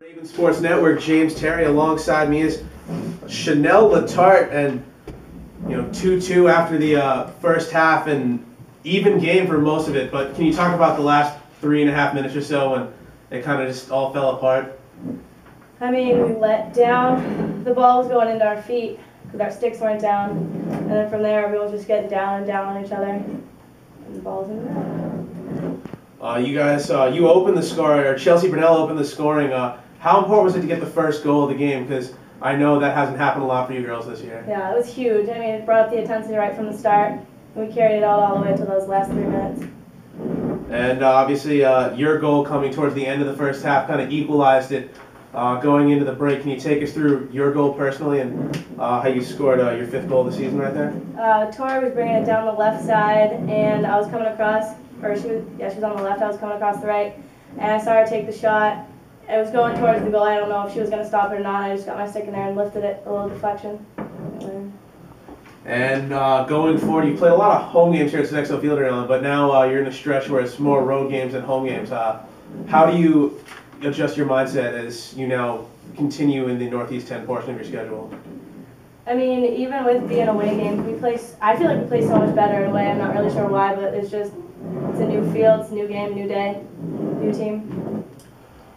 Raven Sports Network, James Terry. Alongside me is Chanel Letarte, and you know, two-two after the uh, first half, and even game for most of it. But can you talk about the last three and a half minutes or so when it kind of just all fell apart? I mean, we let down. The ball was going into our feet because our sticks weren't down, and then from there we were just getting down and down on each other, and the ball was in the net. Uh, you guys, uh, you opened the scoring, or Chelsea Brunel opened the scoring. Uh, how important was it to get the first goal of the game? Because I know that hasn't happened a lot for you girls this year. Yeah, it was huge. I mean, it brought up the intensity right from the start, we carried it out all the way to those last three minutes. And uh, obviously, uh, your goal coming towards the end of the first half kind of equalized it. Uh, going into the break, can you take us through your goal personally and uh, how you scored uh, your fifth goal of the season right there? Uh, Tori was bringing it down the left side, and I was coming across, or she was, yeah, she was on the left. I was coming across the right, and I saw her take the shot. It was going towards the goal. I don't know if she was going to stop it or not. I just got my stick in there and lifted it, a little deflection. And uh, going forward, you play a lot of home games here at Sodexo Field now, but now uh, you're in a stretch where it's more road games than home games. Uh, how do you adjust your mindset as you now continue in the Northeast 10 portion of your schedule? I mean, even with being away games, we play. I feel like we play so much better in a way. I'm not really sure why, but it's just it's a new field, it's a new game, new day, new team.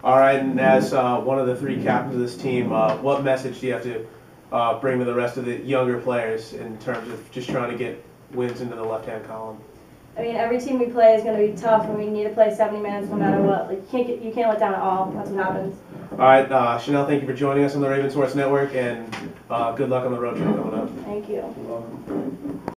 All right, and as uh, one of the three captains of this team, uh, what message do you have to uh, bring to the rest of the younger players in terms of just trying to get wins into the left-hand column? I mean, every team we play is going to be tough, and we need to play 70 minutes no matter what. Like you can't get, you can't let down at all. That's what happens. All right, uh, Chanel, thank you for joining us on the Raven Sports Network, and uh, good luck on the road trip coming up. Thank you. You're welcome.